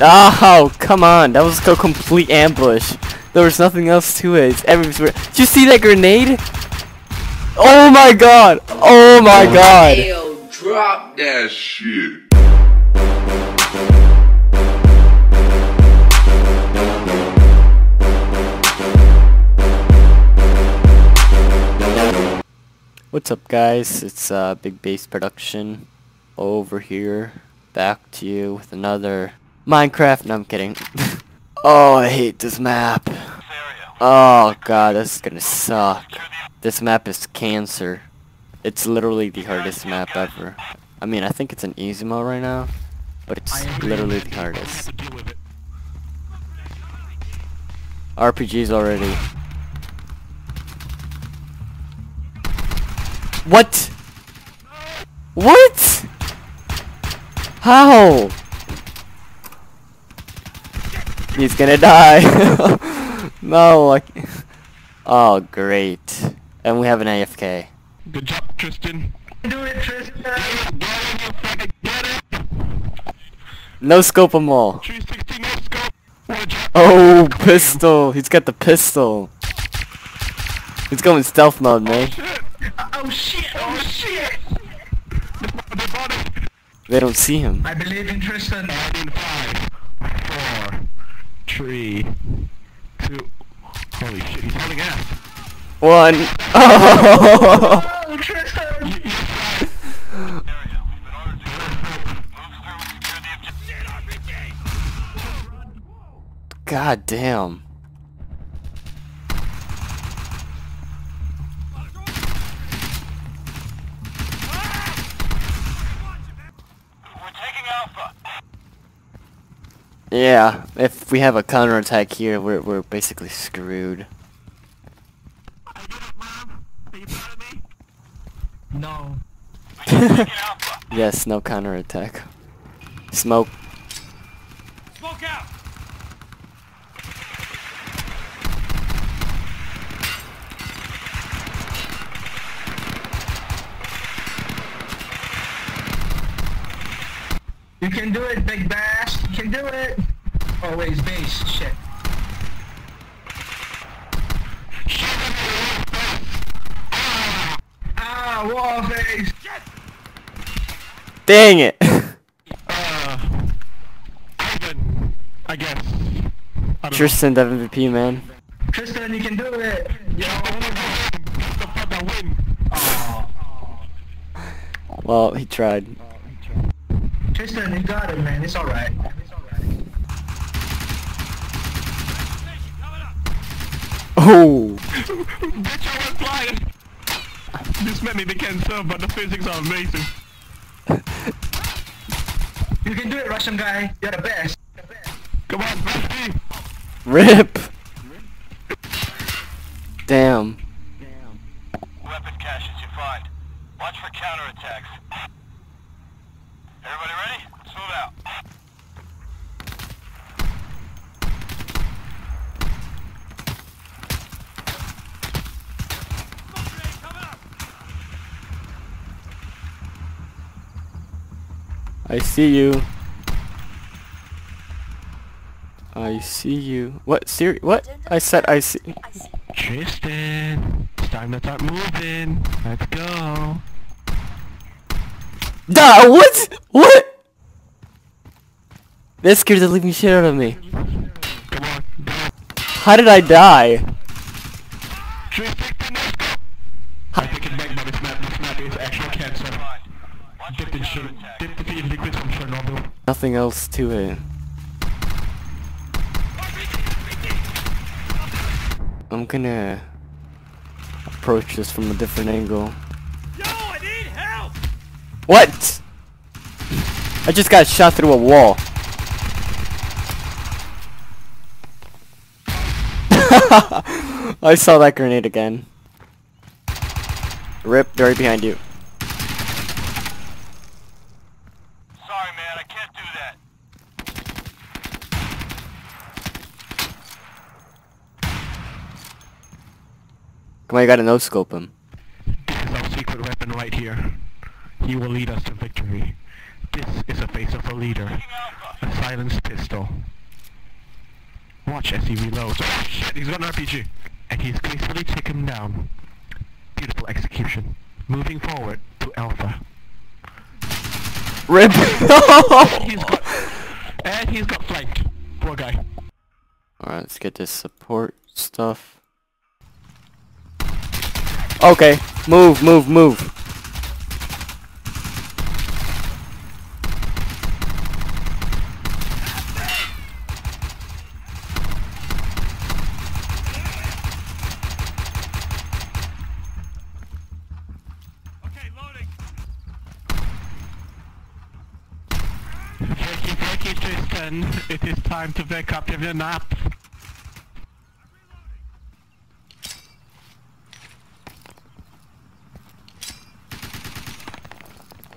Oh, come on. That was a complete ambush. There was nothing else to it. It's everywhere. Did you see that grenade? Oh my god. Oh my god. Hell, drop that shit. What's up guys? It's uh, Big Bass Production over here. Back to you with another Minecraft. No, I'm kidding. oh, I hate this map. Oh god, this is gonna suck. This map is cancer. It's literally the hardest map ever. I mean, I think it's an easy mode right now, but it's literally the hardest. RPGs already. What? What? How? He's gonna die. no, I can't. Oh, great. And we have an AFK. Good job, Tristan. Do it, Tristan. Get it, you fucking get it. No scope them all. no scope. Oh, pistol. He's got the pistol. He's going stealth mode, man. Oh shit! Oh shit! Oh, they. They don't see him. I believe in Tristan. Three, two. Holy shit! He's holding ass. One. Oh. Tristan! God damn. Yeah, if we have a counterattack here, we're we're basically screwed. I did it, mom. Are you proud of me? No. Yes, no counterattack. Smoke. Smoke out! You can do it, Big Bass. You can do it. Wait, it's base. Shit. Ah, wall face. Dang it! Uh, Ivan. I guess. I don't Tristan MVP man. Tristan, you can do it. know. Yeah, I wanna win. Get the fuck I win. Oh. Well, he tried. Tristan, you got it, man. It's alright. Oh! Bitch, I was flying. This many they can serve, but the physics are amazing. You can do it, Russian guy. You're the best. The best. Come on, Rusty. Rip! Damn. Weapon caches you find. Watch for counterattacks. Everybody ready? Out. Smoke grenade coming up! I see you. I see you. What? Siri? What? I said I see. Tristan, it's time to start moving. Let's go. Duh! What? What? That scared the living shit out of me. Come on, go. How did I die? 360. I take it back, but this map, this map is actual cancer for Dipped in, Cher- counterattacks. dipped in liquids from Chernobyl. Nothing else to it. I'm gonna approach this from a different angle. Yo, I need help! What? I just got shot through a wall. I saw that grenade again. Rip, they're right behind you. Sorry, man, I can't do that. Come on, you gotta no scope him. This is our secret weapon right here. He will lead us to victory. This is a face of a leader. A silenced pistol. Watch as he reloads. Oh shit, he's got an RPG. And he's gracefully taken him down. Beautiful execution. Moving forward to Alpha. Rip! He's got... And he's got flanked. Poor guy. Alright, let's get this support stuff. Okay, move, move, move. Okay, loading. Tristan. It is time to wake up your nap.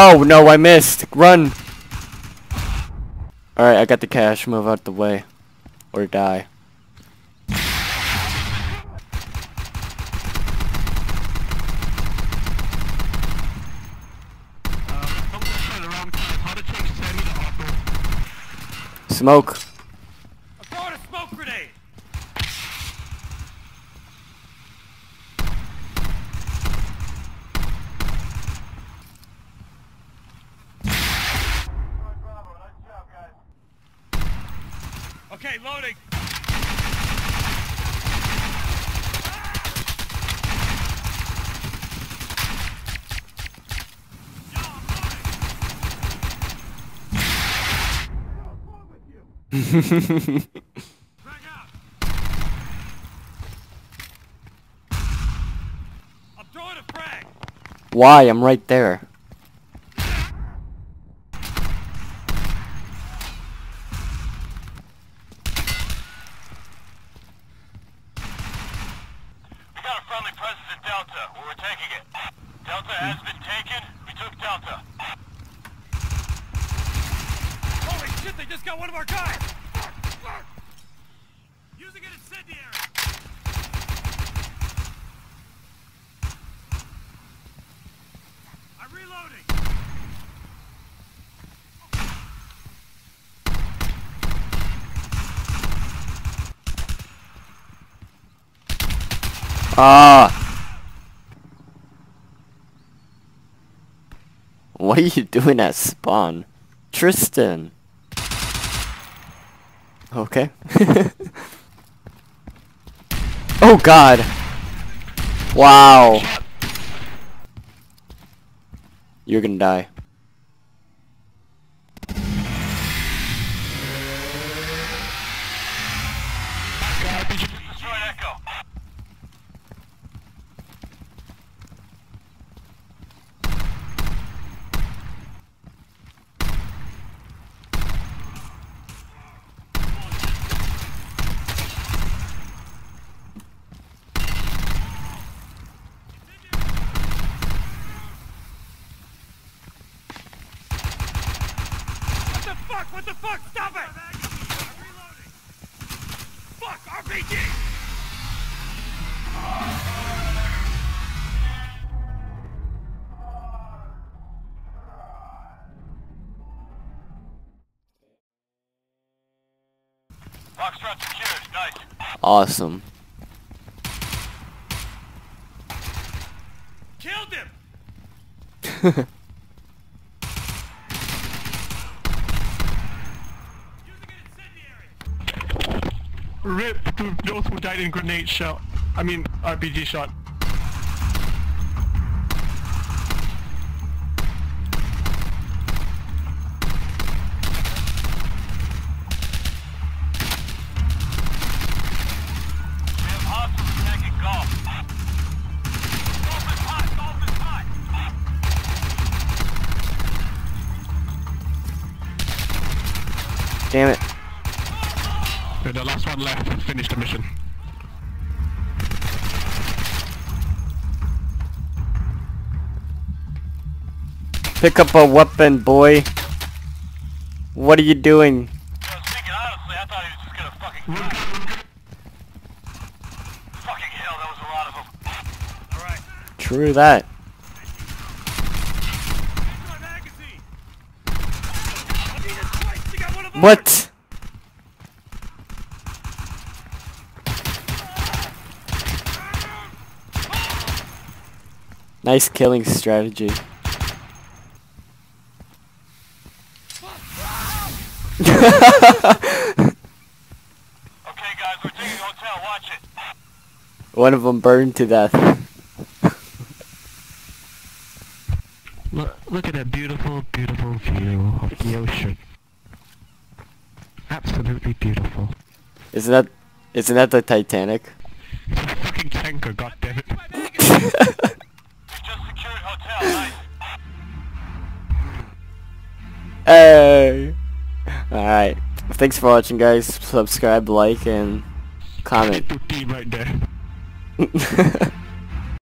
Oh no, I missed. Run. Alright, I got the cache. Move out the way. Or die. Uh, don't turn around, How to change semi to auto. Smoke. I'm throwing a smoke grenade. Okay, loading. Frag out. I'm throwing a frag. Why? I'm right there. Friendly presence at Delta. We were taking it. Delta has been taken. We took Delta. Holy shit, they just got one of our guys! Fuck, fuck. Using an incendiary! I'm reloading! Ah. What are you doing at spawn? Tristan. Okay. oh god. Wow. You're gonna die. Destroy Echo. What the fuck? What the fuck? Stop it! I'm reloading. Fuck! RPG! Foxtrot secured. Nice. Awesome. Killed him! RIP to those who died in grenade shot. I mean, RPG shot. We have You're the last one left. Finish the mission. Pick up a weapon, boy. What are you doing? I was thinking honestly, I thought he was just gonna fucking... Fucking hell, that was a lot of them. Alright. True that. Into my magazine! What? Nice killing strategy. Okay, guys, we're taking a hotel. Watch it. One of them burned to death. Look, look at that beautiful, beautiful view of the ocean. Absolutely beautiful. Isn't that isn't that the Titanic? It's a fucking tanker, goddammit. Hey. Alright. Thanks for watching guys. Subscribe, like, and comment. Right there.